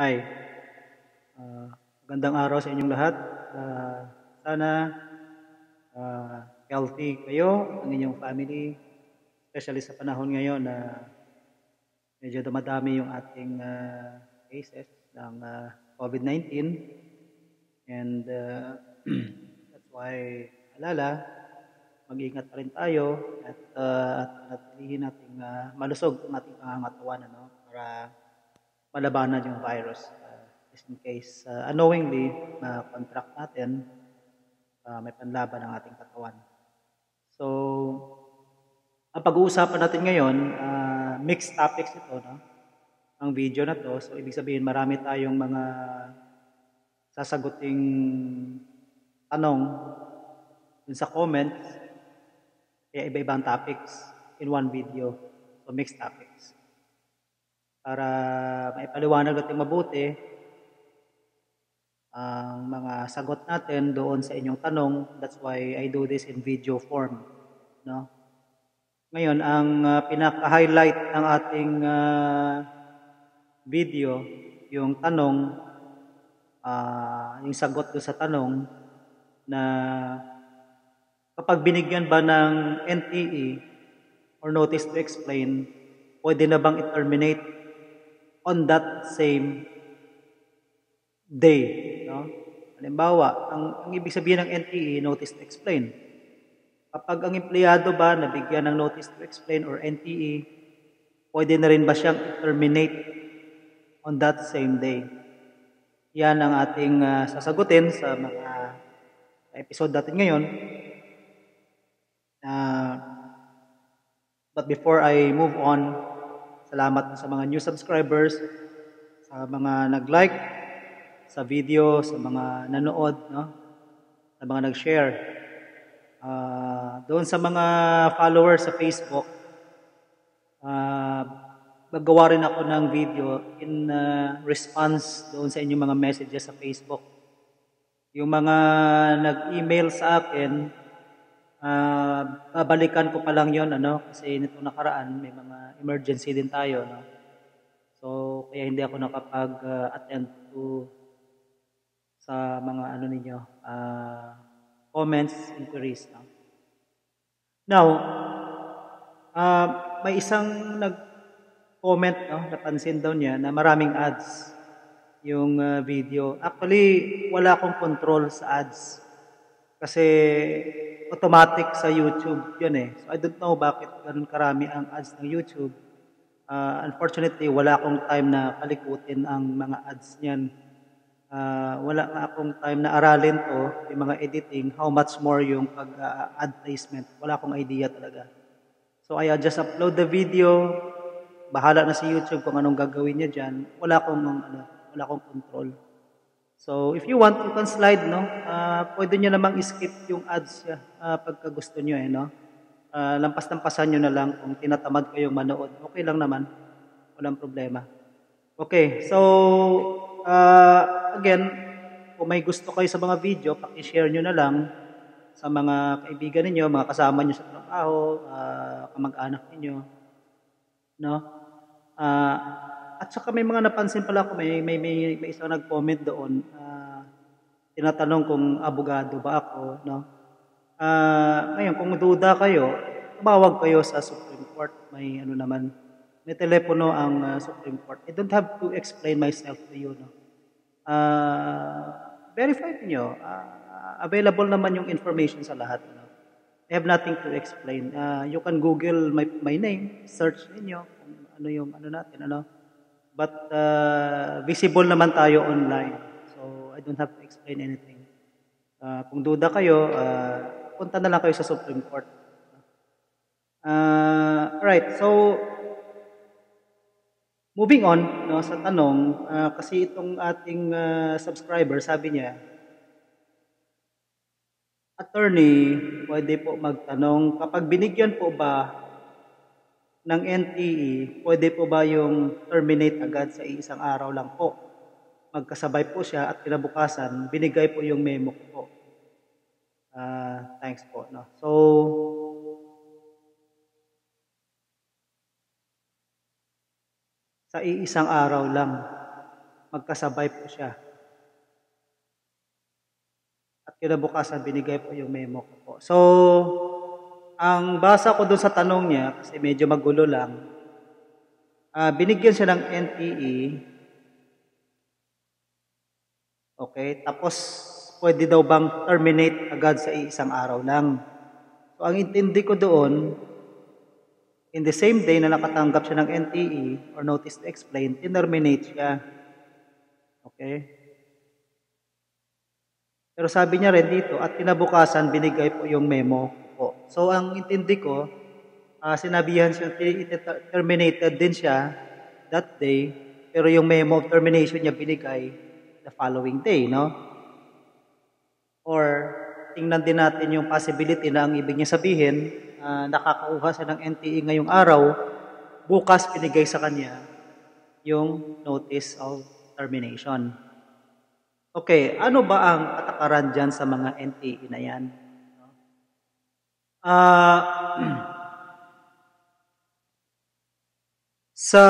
Hi. Uh, magandang araw sa inyong lahat. Uh, sana uh, healthy kayo, ang inyong family, especially sa panahon ngayon na medyo dumadami yung ating uh, cases ng uh, COVID-19. And uh, that's why, alala, mag-ingat pa rin tayo at uh, at natilihin nating uh, malusog ang ating pangangatawan ano, para malabanan yung virus. Uh, just in case uh, unknowingly na contract natin, uh, may panlaban ang ating katawan. So, ang pag-uusapan natin ngayon, uh, mixed topics ito, no? ang video na to. So, ibig sabihin, marami tayong mga sasaguting tanong dun sa comments. Kaya iba-ibang topics in one video. So, mixed topics para maipaliwanag natin mabuti ang mga sagot natin doon sa inyong tanong. That's why I do this in video form. No? Ngayon, ang uh, pinaka-highlight ng ating uh, video, yung tanong, uh, yung sagot doon sa tanong na kapag binigyan ba ng NTE or notice to explain, pwede na bang i-terminate on that same day. No? Halimbawa, ang, ang ibig sabihin ng NTE, notice to explain. Kapag ang empleyado ba nabigyan ng notice to explain or NTE, pwede na rin ba siyang terminate on that same day? Yan ang ating uh, sasagutin sa mga episode natin ngayon. Uh, but before I move on, Salamat sa mga new subscribers, sa mga nag-like sa video, sa mga nanood, no? sa mga nag-share. Uh, doon sa mga followers sa Facebook, uh, maggawa rin ako ng video in uh, response doon sa inyong mga messages sa Facebook. Yung mga nag-email sa akin, uh, babalikan ko pa lang yon ano kasi nito nakaraan may mga emergency din tayo no? So kaya hindi ako nakapag-attend to sa mga ano ninyo uh, comments inquiries no? Now uh, may isang nag comment no? Napansin daw niya na maraming ads yung uh, video. Actually wala akong control sa ads. Kasi automatic sa YouTube yun eh. So I don't know bakit ganun karami ang ads ng YouTube. Uh, unfortunately, wala akong time na palikutin ang mga ads niyan. Uh, wala nga akong time na aralin to, yung mga editing, how much more yung pag-ad placement. Wala akong idea talaga. So I just upload the video, bahala na si YouTube kung anong gagawin niya dyan. Wala akong, ano, wala akong control. So, if you want, you can slide, no? Uh, pwede nyo namang skip yung ads uh, pagka gusto nyo, eh, no? Uh, lampas-lampasan nyo na lang kung tinatamad kayong manood. Okay lang naman. Walang problema. Okay, so, uh, again, kung may gusto kayo sa mga video, paki-share nyo na lang sa mga kaibigan ninyo, mga kasama nyo sa trabaho, uh, kamag-anak ninyo. No? Uh, at saka may mga napansin pala ko, may, may, may, may isang nag-comment doon. Uh, tinatanong kung abogado ba ako. No? Uh, ngayon, kung duda kayo, tumawag kayo sa Supreme Court. May ano naman, may telepono ang uh, Supreme Court. I don't have to explain myself to you. No? Uh, verify niyo. Uh, available naman yung information sa lahat. No? I have nothing to explain. Uh, you can Google my, my name, search niyo kung ano yung ano natin, ano But uh, visible naman tayo online. So, I don't have to explain anything. Uh, kung duda kayo, uh, punta na lang kayo sa Supreme Court. Uh, right, so moving on no, sa tanong, uh, kasi itong ating uh, subscriber, sabi niya, Attorney, pwede po magtanong, kapag binigyan po ba ng NTE, pwede po ba yung terminate agad sa isang araw lang po? Magkasabay po siya at kinabukasan, binigay po yung memo ko po. Uh, thanks po. No? So, sa iisang araw lang. magkasabay po siya. At kinabukasan binigay po yung memo ko po. So, ang basa ko doon sa tanong niya, kasi medyo magulo lang, uh, binigyan siya ng NTE, okay, tapos pwede daw bang terminate agad sa isang araw lang. So, ang intindi ko doon, in the same day na nakatanggap siya ng NTE or notice to explain, terminate siya. Okay? Pero sabi niya rin dito, at kinabukasan binigay po yung memo. So, ang intindi ko, uh, sinabihan siya, terminated din siya that day, pero yung memo of termination niya binigay the following day, no? Or, tingnan din natin yung possibility na ang ibig niya sabihin, uh, nakakauha siya ng NTE ngayong araw, bukas binigay sa kanya yung notice of termination. Okay, ano ba ang katakaran dyan sa mga NTE na yan? Uh, sa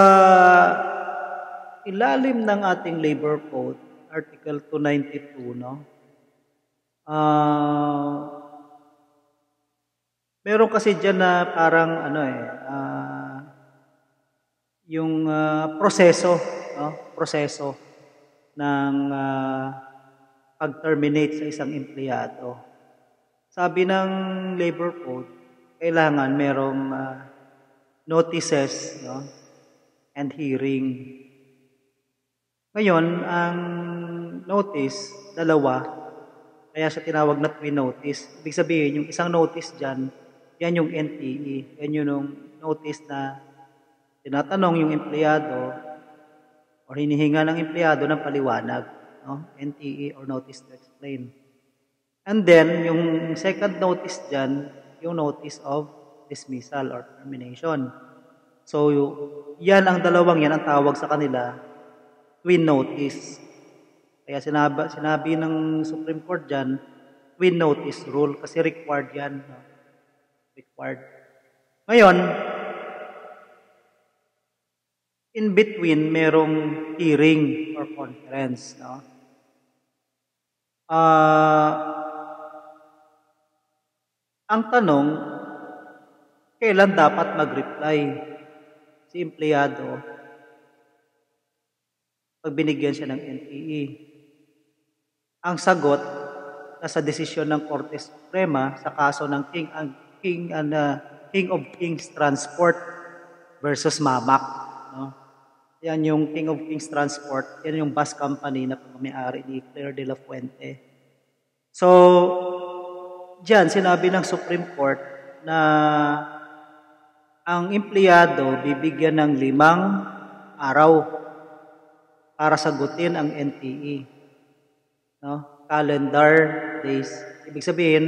ilalim ng ating labor code, Article 292, no? Uh, meron kasi dyan na parang ano eh, uh, yung uh, proseso, no? proseso ng uh, pag-terminate sa isang empleyado. Sabi ng labor code, kailangan merong uh, notices no? and hearing. Ngayon, ang notice, dalawa, kaya siya tinawag na twin notice. Ibig sabihin, yung isang notice dyan, yan yung NTE. Yan yung notice na tinatanong yung empleyado or hinihinga ng empleyado ng paliwanag. No? NTE or notice to explain. And then, yung second notice dyan, yung notice of dismissal or termination. So, yan ang dalawang yan ang tawag sa kanila, twin notice. Kaya sinabi, sinabi ng Supreme Court dyan, twin notice rule kasi required yan. Required. Ngayon, in between, merong hearing or conference. No? Uh, ang tanong, kailan dapat mag-reply si empleyado pag binigyan siya ng NTE? Ang sagot, nasa desisyon ng Korte Suprema sa kaso ng King, ang King, and, uh, King of Kings Transport versus Mamak. No? Yan yung King of Kings Transport, yan yung bus company na pagmamayari ni Claire de la Fuente. So, Diyan, sinabi ng Supreme Court na ang empleyado bibigyan ng limang araw para sagutin ang NTE. No? Calendar days. Ibig sabihin,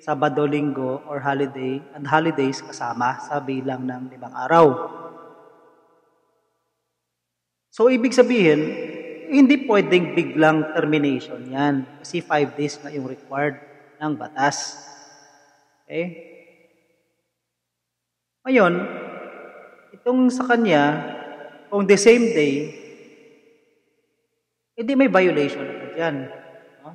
Sabado, Linggo, or holiday, and holidays kasama sa bilang ng limang araw. So, ibig sabihin, hindi pwedeng biglang termination yan. Kasi five days na yung required ng batas. Okay? Ngayon, itong sa kanya, kung the same day, hindi may violation agad yan. No?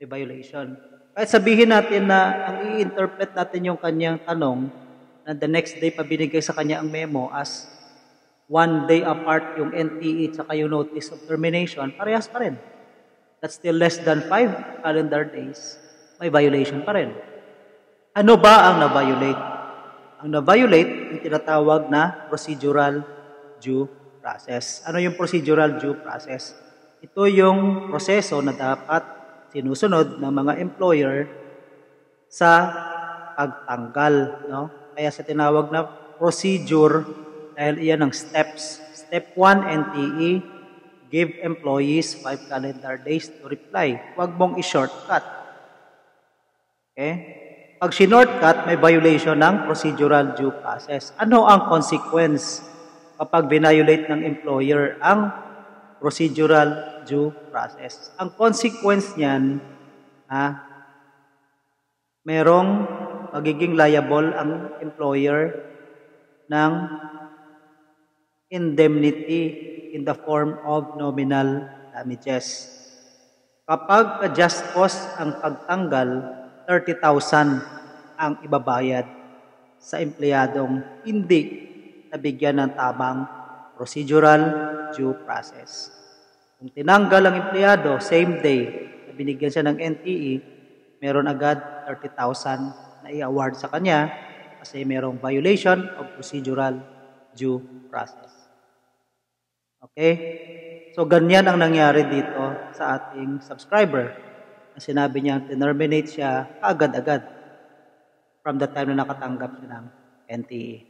May violation. Kahit sabihin natin na ang i-interpret natin yung kanyang tanong na the next day pa binigay sa kanya ang memo as one day apart yung NTE at yung notice of termination, parehas pa rin. That's still less than five calendar days may violation pa rin. Ano ba ang na-violate? Ang na-violate, yung tinatawag na procedural due process. Ano yung procedural due process? Ito yung proseso na dapat sinusunod ng mga employer sa pagtanggal. No? Kaya sa tinawag na procedure, dahil iyan ang steps. Step 1, NTE, give employees 5 calendar days to reply. Huwag mong i-shortcut. Okay? Pag sinortcut, may violation ng procedural due process. Ano ang consequence kapag binayolate ng employer ang procedural due process? Ang consequence niyan, ha, merong magiging liable ang employer ng indemnity in the form of nominal damages. Kapag just cause ang pagtanggal, 30,000 ang ibabayad sa empleyadong hindi nabigyan ng tamang procedural due process. Kung tinanggal ang empleyado, same day, na binigyan siya ng NTE, meron agad 30,000 na i-award sa kanya kasi merong violation of procedural due process. Okay? So, ganyan ang nangyari dito sa ating subscriber. Na sinabi niya, terminate siya agad-agad from the time na nakatanggap siya ng NTE.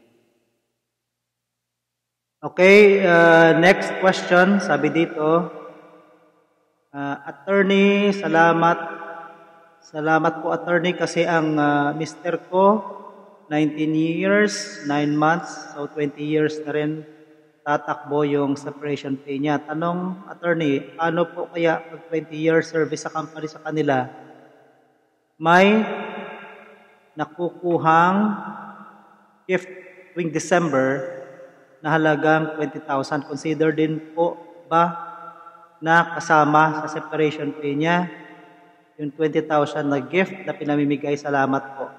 Okay, uh, next question. Sabi dito, uh, Attorney, salamat. Salamat po, Attorney, kasi ang uh, mister ko, 19 years, 9 months, so 20 years na rin tatakbo yung separation pay niya. Tanong, Attorney, ano po kaya pag 20 years service sa company sa kanila, may nakukuhang gift tuwing December na halagang 20,000. Consider din po ba na kasama sa separation pay niya yung 20,000 na gift na pinamimigay. Salamat po.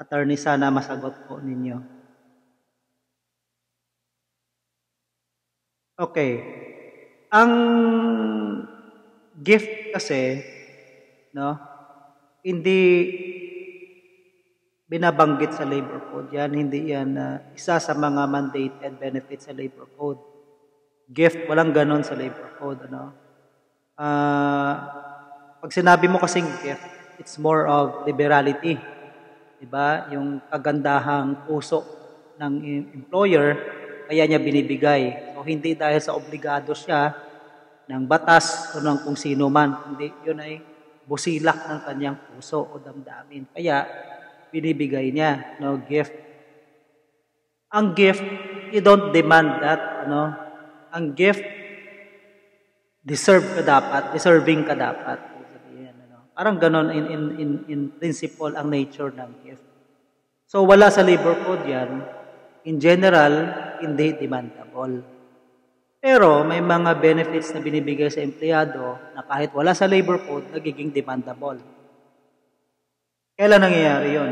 Attorney, sana masagot po ninyo. Okay. Ang gift kasi, no, hindi binabanggit sa labor code. Yan, hindi yan uh, isa sa mga mandated benefits sa labor code. Gift, walang ganon sa labor code. Ano? Uh, pag sinabi mo kasing gift, it's more of liberality. Diba? Yung kagandahang puso ng employer, kaya niya binibigay. So, hindi dahil sa obligado siya ng batas o ng kung sino man. Hindi, yun ay busilak ng kanyang puso o damdamin. Kaya, binibigay niya, no, gift. Ang gift, you don't demand that, no? Ang gift, deserve ka dapat, deserving ka dapat. Ano? Parang ganon in, in, in, in principle ang nature ng gift. So, wala sa labor code yan. In general, hindi demandable. Pero may mga benefits na binibigay sa empleyado na kahit wala sa labor code, nagiging demandable. Kailan nangyayari yon?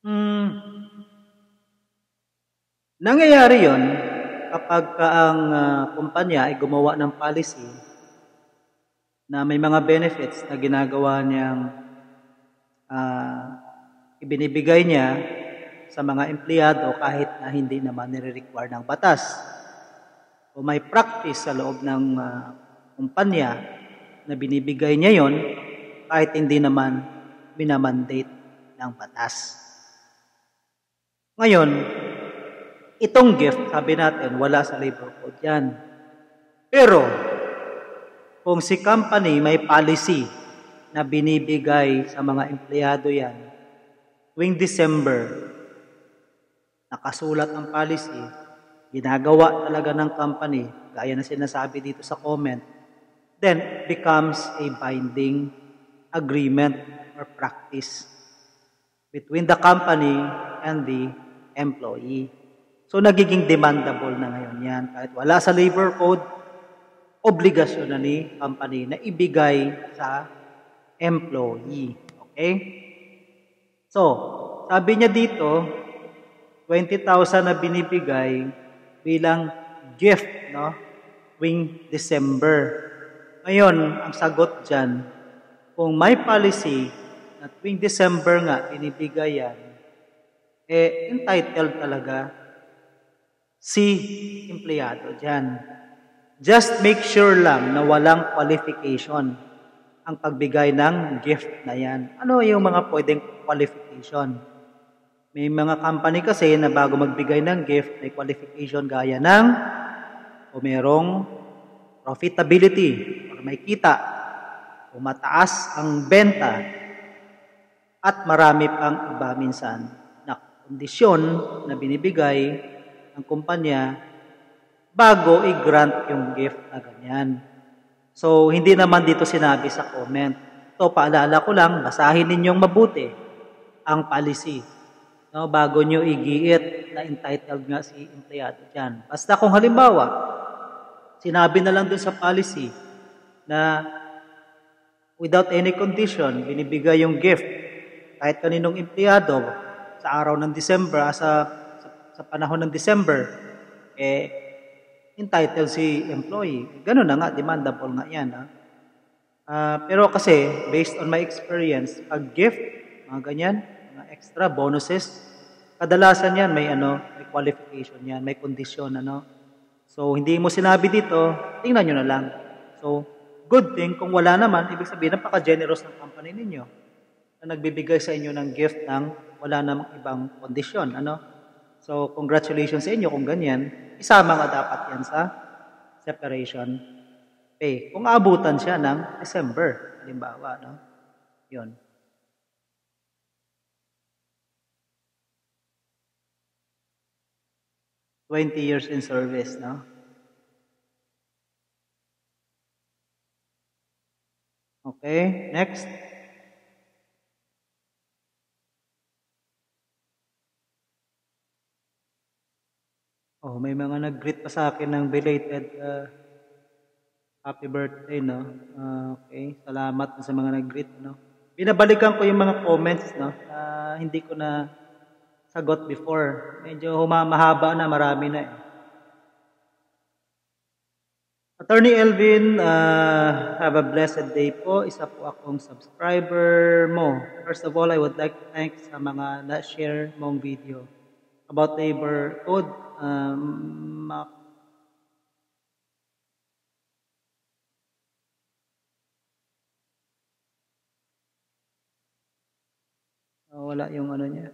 Hmm. Nangyayari yon kapag ka ang uh, kumpanya ay gumawa ng policy na may mga benefits na ginagawa niyang uh, ibinibigay niya sa mga empleyado kahit na hindi naman nire-require ng batas. O may practice sa loob ng uh, kumpanya na binibigay niya yon kahit hindi naman minamandate ng batas. Ngayon, itong gift, sabi natin, wala sa labor code yan. Pero, kung si company may policy na binibigay sa mga empleyado yan, tuwing December, nakasulat ang policy, ginagawa talaga ng company, gaya na sinasabi dito sa comment, then becomes a binding agreement or practice between the company and the employee. So nagiging demandable na ngayon yan. Kahit wala sa labor code, obligasyon na ni company na ibigay sa employee. Okay? So, sabi niya dito, 20,000 na binibigay bilang gift, no? Wing December. Ngayon, ang sagot dyan, kung may policy na tuwing December nga binibigay yan, eh, entitled talaga si empleyado dyan. Just make sure lang na walang qualification ang pagbigay ng gift na yan. Ano yung mga pwedeng qualification? May mga company kasi na bago magbigay ng gift, may qualification gaya ng o merong profitability may kita o mataas ang benta at marami pang iba minsan na kondisyon na binibigay ng kumpanya bago i-grant yung gift na ganyan. So, hindi naman dito sinabi sa comment. Ito, paalala ko lang, basahin ninyong mabuti ang policy no, bago nyo igiit na entitled nga si empleyado dyan. Basta kung halimbawa, sinabi na lang dun sa policy na without any condition, binibigay yung gift kahit kaninong empleyado sa araw ng December, ah, sa, sa, sa panahon ng December, eh, entitled si employee. Ganun na nga, demandable nga yan. Ha? Uh, pero kasi, based on my experience, pag gift, mga ganyan, mga extra bonuses, kadalasan yan may ano, may qualification yan, may condition ano. So hindi mo sinabi dito, tingnan niyo na lang. So good thing kung wala naman, ibig sabihin napaka-generous ng company ninyo na nagbibigay sa inyo ng gift ng wala namang ibang kondisyon, ano? So congratulations sa inyo kung ganyan. Isama nga dapat yan sa separation pay. Kung aabutan siya ng December, halimbawa, no? Yun. Twenty years in service, no? Okay, next. Oh, may mga nag-greet pa sa akin ng belated uh, Happy birthday, no? Uh, okay, salamat sa mga nag-greet, no? Binabalikan ko yung mga comments, no? Uh, hindi ko na sagot before. Medyo humamahaba na, marami na eh. Attorney Elvin, uh, have a blessed day po. Isa po akong subscriber mo. First of all, I would like to thank sa mga na-share mong video about labor code. Um, wala yung ano niya.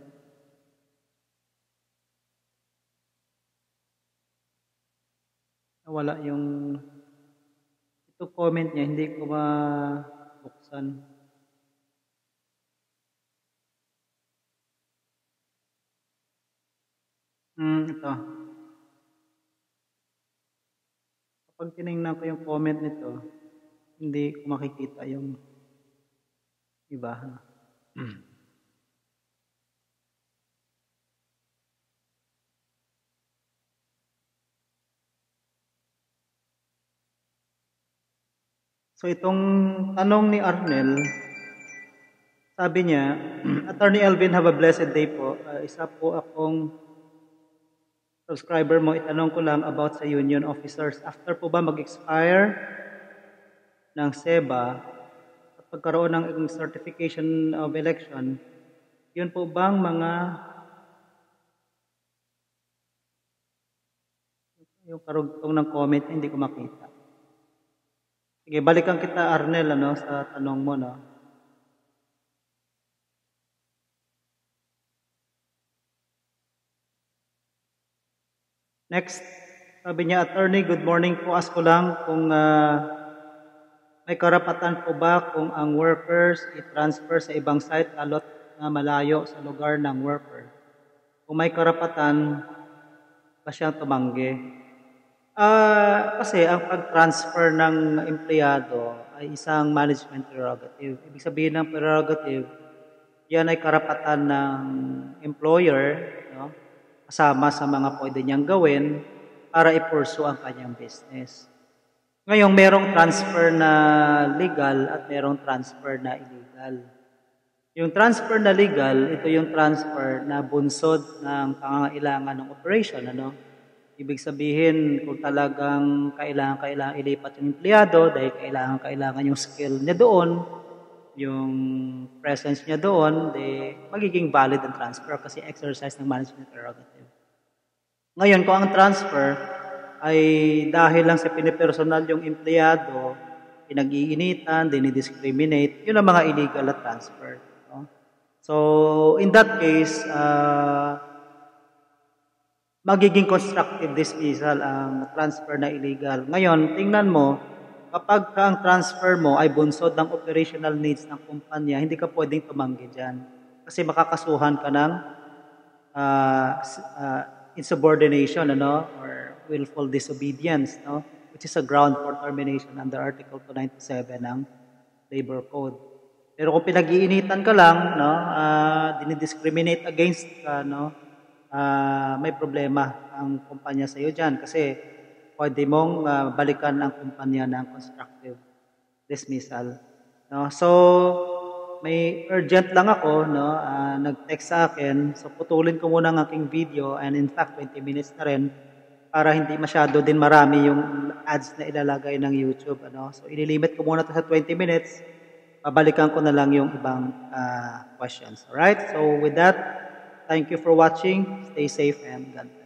Wala yung ito comment niya, hindi ko mabuksan. Hmm, ito. Kapag tinignan ko yung comment nito, hindi ko makikita yung iba. Hmm. So itong tanong ni Arnel, sabi niya, Attorney Alvin, have a blessed day po. Uh, isa po akong subscriber mo, itanong ko lang about sa union officers. After po ba mag-expire ng SEBA at pagkaroon ng certification of election, yun po bang mga yung karugtong ng comment hindi ko makita. Sige, balikan kita Arnel ano sa tanong mo no. Next, sabi niya, Attorney, good morning po. Ask ko lang kung uh, may karapatan po ba kung ang workers i-transfer sa ibang site alot na malayo sa lugar ng worker. Kung may karapatan pa siyang tumanggi. Uh, kasi ang pag-transfer ng empleyado ay isang management prerogative. Ibig sabihin ng prerogative, yan ay karapatan ng employer? Kasama sa mga pwede niyang gawin para i-pursue ang kanyang business. Ngayon, merong transfer na legal at merong transfer na illegal. Yung transfer na legal, ito yung transfer na bunsod ng pangangailangan ng operation. Ano? Ibig sabihin, kung talagang kailangan-kailangan ilipat yung empleyado dahil kailangan-kailangan yung skill niya doon, yung presence niya doon, de, magiging valid ang transfer kasi exercise ng management prerogative. Ngayon, kung ang transfer ay dahil lang sa pinipersonal yung empleyado, pinag-iinitan, dinidiscriminate, yun ang mga illegal na transfer. No? So, in that case, uh, magiging constructive dismissal ang transfer na illegal. Ngayon, tingnan mo, kapag ang transfer mo ay bunsod ng operational needs ng kumpanya, hindi ka pwedeng tumanggi dyan. Kasi makakasuhan ka ng uh, uh, insubordination ano, or willful disobedience, no? which is a ground for termination under Article 297 ng Labor Code. Pero kung pinag-iinitan ka lang, no, uh, dinidiscriminate against ka, no, ah, may problema ang kumpanya sa iyo diyan kasi pwede mong ah, balikan ang kumpanya ng constructive dismissal. No? So, may urgent lang ako, no? ah, nag-text sa akin. So, putulin ko muna ang aking video and in fact, 20 minutes na rin para hindi masyado din marami yung ads na ilalagay ng YouTube. Ano? So, ililimit ko muna to sa 20 minutes. Babalikan ko na lang yung ibang ah, questions. Alright? So, with that, thank you for watching. Stay safe and God bless.